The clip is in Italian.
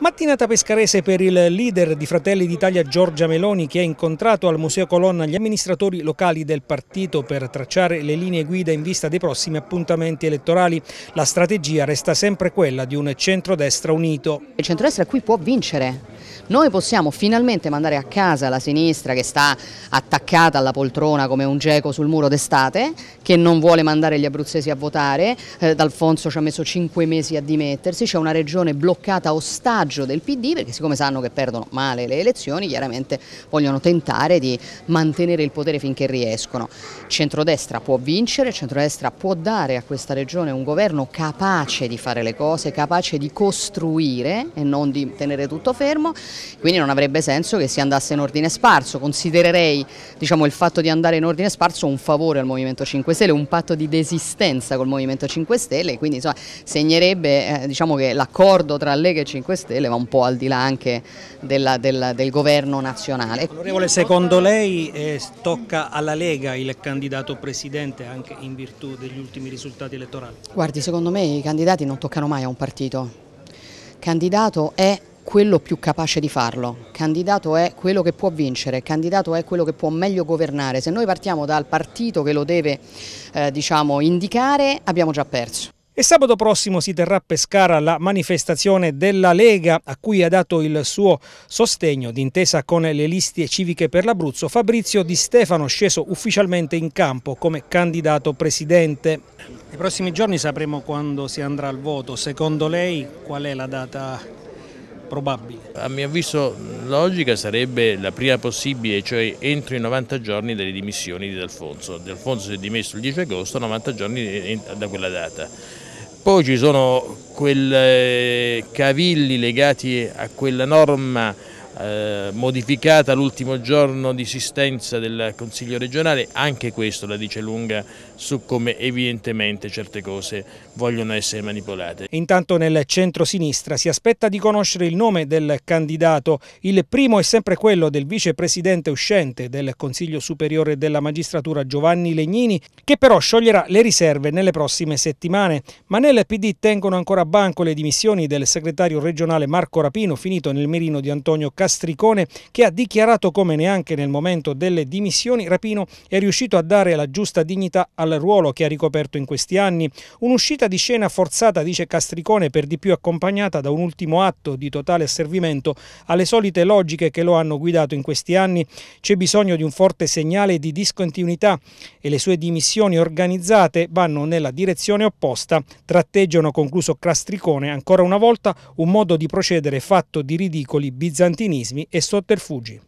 Mattinata pescarese per il leader di Fratelli d'Italia Giorgia Meloni che ha incontrato al Museo Colonna gli amministratori locali del partito per tracciare le linee guida in vista dei prossimi appuntamenti elettorali. La strategia resta sempre quella di un centrodestra unito. Il centrodestra qui può vincere. Noi possiamo finalmente mandare a casa la sinistra che sta attaccata alla poltrona come un geco sul muro d'estate, che non vuole mandare gli abruzzesi a votare, eh, D'Alfonso ci ha messo cinque mesi a dimettersi, c'è una regione bloccata ostaggio vantaggio del PD perché siccome sanno che perdono male le elezioni chiaramente vogliono tentare di mantenere il potere finché riescono. Centrodestra può vincere, centrodestra può dare a questa regione un governo capace di fare le cose, capace di costruire e non di tenere tutto fermo, quindi non avrebbe senso che si andasse in ordine sparso, considererei diciamo, il fatto di andare in ordine sparso un favore al Movimento 5 Stelle, un patto di desistenza col Movimento 5 Stelle, quindi insomma, segnerebbe eh, diciamo che l'accordo tra Lega e 5 Stelle Stelle, ma un po' al di là anche della, del, del, governo nazionale. Onorevole, secondo lei eh, tocca alla Lega il candidato presidente anche in virtù degli ultimi risultati elettorali? Guardi, secondo me i candidati non toccano mai a un partito. Candidato è quello più capace di farlo, candidato è quello che può vincere, candidato è quello che può meglio governare. Se noi partiamo dal partito che lo deve eh, diciamo, indicare abbiamo già perso. E sabato prossimo si terrà a Pescara la manifestazione della Lega a cui ha dato il suo sostegno d'intesa con le liste civiche per l'Abruzzo Fabrizio Di Stefano sceso ufficialmente in campo come candidato presidente. Nei prossimi giorni sapremo quando si andrà al voto. Secondo lei qual è la data probabile? A mio avviso logica sarebbe la prima possibile, cioè entro i 90 giorni delle dimissioni di D'Alfonso. D'Alfonso si è dimesso il 10 agosto, 90 giorni da quella data. Poi ci sono quei cavilli legati a quella norma eh, modificata l'ultimo giorno di assistenza del Consiglio regionale, anche questo la dice lunga su come evidentemente certe cose vogliono essere manipolate. Intanto nel centro-sinistra si aspetta di conoscere il nome del candidato. Il primo è sempre quello del vicepresidente uscente del Consiglio Superiore della Magistratura Giovanni Legnini, che però scioglierà le riserve nelle prossime settimane. Ma nel PD tengono ancora a banco le dimissioni del segretario regionale Marco Rapino, finito nel mirino di Antonio Castricone, che ha dichiarato come neanche nel momento delle dimissioni Rapino è riuscito a dare la giusta dignità al ruolo che ha ricoperto in questi anni. Un'uscita di scena forzata, dice Castricone, per di più accompagnata da un ultimo atto di totale asservimento alle solite logiche che lo hanno guidato in questi anni. C'è bisogno di un forte segnale di discontinuità e le sue dimissioni organizzate vanno nella direzione opposta. Tratteggiano, concluso Castricone, ancora una volta un modo di procedere fatto di ridicoli bizantinismi e sotterfugi.